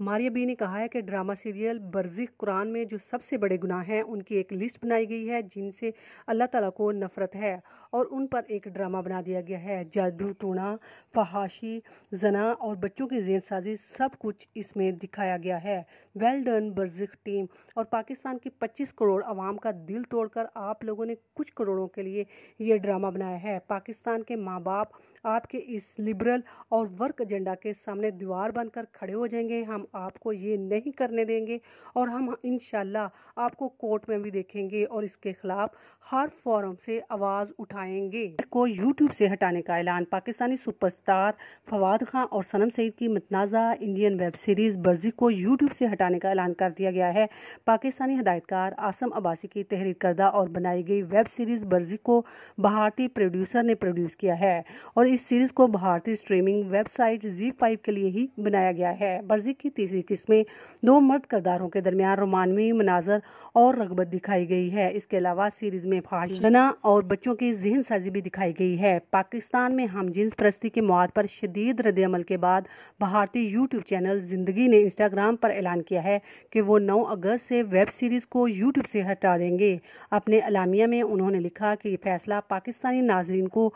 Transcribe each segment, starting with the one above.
ماریا be نے کہا ہے کہ ڈرامہ سیریل برزخ قرآن میں جو سب سے بڑے گناہ ہیں، ان کی ایک لسٹ بنائی گئی ہے جن سے اللہ تعالیٰ کو نفرت ہے اور ان پر ایک ڈرامہ بنا دیا گیا ہے۔ جادو، ٹونا، فحاشی، زنا اور بچوں کی ذہن سازی سب کچھ اس میں دکھایا گیا ہے۔ ویل ڈن برزخ ٹیم اور پاکستان کی پچیس کروڑ عوام کا دل توڑ کر آپ لوگوں نے کچھ کروڑوں کے لیے یہ ڈرامہ بنایا ہے۔ پاکستان کے ماں باپ آپ کے اس لبرل اور ورک ایجنڈا کے سامنے دیوار بن کر کھڑے ہو جائیں گے۔ ہم آپ کو یہ نہیں کرنے دیں گے اور ہم انشاءاللہ آپ کو کورٹ میں بھی دیکھیں گے اور اس کے خلاف ہر فورم سے آواز اٹھائیں گے۔ کو یوٹیوب سے ہٹانے کا اعلان۔ پاکستانی سپر سٹار فواد خان اور سنم سعید کی متنازع انڈین ویب سیریز برزی کو یوٹیوب سے ہٹانے کا اعلان کر دیا گیا ہے۔ پاکستانی ہدایت کار آسم عباسی کی تحریر کردہ اور بنائی گئی ویب سیریز برزی کو بھارتی پروڈیوسر نے پروڈیوس کیا ہے اور اس سیریز کو بھارتی سٹریمنگ ویب سائٹ زی فائیو کے لیے ہی بنایا گیا ہے۔ برزی کی تیسری قسم میں دو مرد کرداروں کے درمیان رومانوی مناظر اور رغبت دکھائی گئی ہے۔ اس کے علاوہ سیریز میں فاشنا اور بچوں کی ذہن سازی بھی دکھائی گئی ہے۔ پاکستان میں ہم جنس پرستی کے مواد پر شدید رد عمل کے بعد بھارتی یوٹیوب چینل زندگی نے انسٹاگرام پر اعلان کیا ہے کہ وہ نو اگست سے ویب سیریز کو یوٹیوب سے ہٹا دیں گے۔ اپنے اعلامیہ میں انہوں نے لکھا کہ یہ فیصلہ پاکستانی ناظرین کو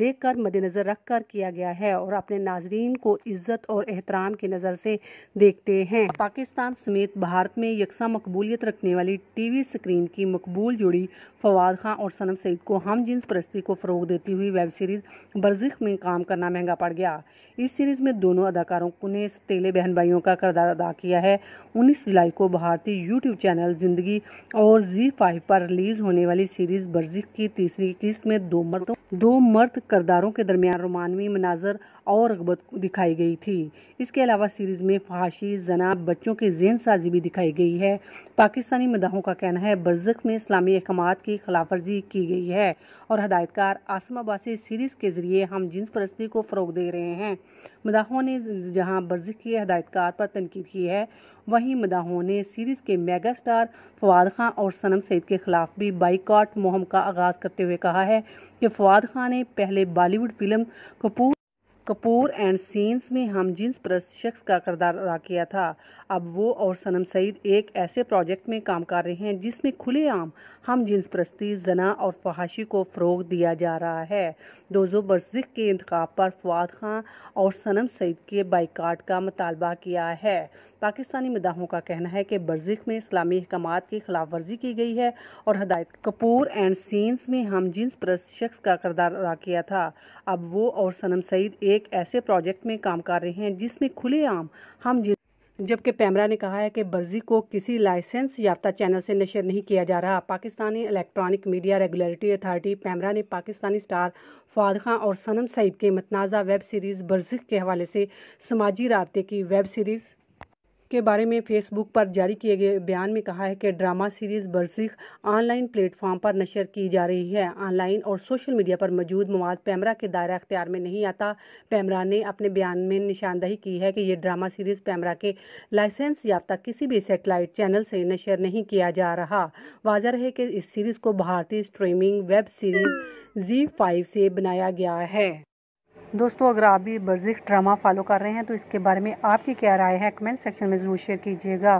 دیکھ کر مد نظر رکھ کر کیا گیا ہے اور اپنے ناظرین کو عزت اور احترام کی نظر سے دیکھتے ہیں۔ پاکستان سمیت بھارت میں یکساں مقبولیت رکھنے والی ٹی وی سکرین کی مقبول جوڑی فواد خان اور سنم سعید کو ہم جنس پرستی کو فروغ دیتی ہوئی ویب سیریز برزخ میں کام کرنا مہنگا پڑ گیا۔ اس سیریز میں دونوں اداکاروں نے تیلے بہن بھائیوں کا کردار ادا کیا ہے۔ انیس جولائی کو بھارتی یوٹیوب چینل زندگی اور زی فائیو پر ریلیز ہونے والی سیریز برزخ کی تیسری قسط میں دو مردوں دو مرد کرداروں کے درمیان رومانوی مناظر اور رغبت دکھائی گئی تھی۔ اس کے علاوہ سیریز میں فحاشی زنا بچوں کی ذہن سازی بھی دکھائی گئی ہے۔ پاکستانی مداحوں کا کہنا ہے، برزخ میں اسلامی احکامات کی خلاف ورزی کی گئی ہے اور ہدایت کار آسم عباسی سیریز کے ذریعے ہم جنس پرستی کو فروغ دے رہے ہیں۔ مداحوں نے جہاں برزخ کی ہدایت کار پر تنقید کی ہے وہیں مداحوں نے سیریز کے میگا سٹار فواد خان اور سنم سعید کے خلاف بھی بائیکاٹ مہم کا آغاز کرتے ہوئے کہا ہے کہ فواد خان نے پہلے Bollywood film Kapoor Kapoor and sons میں ہم جنس پرست شخص کا کردار ادا کیا تھا۔ اب وہ اور سنم سعید ایک ایسے پروجیکٹ میں کام کر رہے ہیں جس میں کھلے عام ہم جنس پرستی، زنا اور فحاشی کو فروغ دیا جا رہا ہے۔ دوزو برزخ کے انتخاب پر فواد خان اور سنم سعید کے بائیکاٹ کا مطالبہ کیا ہے۔ پاکستانی مداحوں کا کہنا ہے کہ برزخ میں اسلامی احکامات کی خلاف ورزی کی گئی ہے اور ہدایت کپور اینڈ سینس میں ہم جنس پرست شخص کا کردار ادا کیا تھا۔ اب وہ اور سنم سعید ایک ایسے پروجیکٹ میں کام کر رہے ہیں جس میں کھلے عام ہم جس جبکہ پیمرا نے کہا ہے کہ برزی کو کسی لائسنس یافتہ چینل سے نشر نہیں کیا جا رہا۔ Pakistani electronic media regulatory authority PEMRA نے پاکستانی سٹار فواد خان اور سنم سعید کے متنازع ویب سیریز برزخ کے حوالے سے سماجی رابطے کی ویب سیریز کے بارے میں فیس بک پر جاری کیے گئے بیان میں کہا ہے کہ drama series Barzakh online platform پر نشر کی جا رہی ہے۔ آن لائن اور سوشل میڈیا پر موجود مواد پیمرا کے دائرہ اختیار میں نہیں آتا۔ پیمرا نے اپنے بیان میں نشاندہی کی ہے کہ یہ ڈرامہ سیریز پیمرا کے لائسنس یافتہ کسی بھی سیٹلائٹ چینل سے نشر نہیں کیا جا رہا۔ واضح رہے کہ اس سیریز کو بھارتی streaming web series Zee five سے بنایا گیا ہے۔ دوستو، اگر آپ بھی برزخ ڈرامہ فالو کر رہے ہیں تو اس کے بارے میں آپ کی کیا رائے ہے؟ کمنٹ سیکشن میں ضرور شیئر کیجیے گا۔